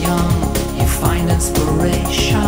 young, you find inspiration.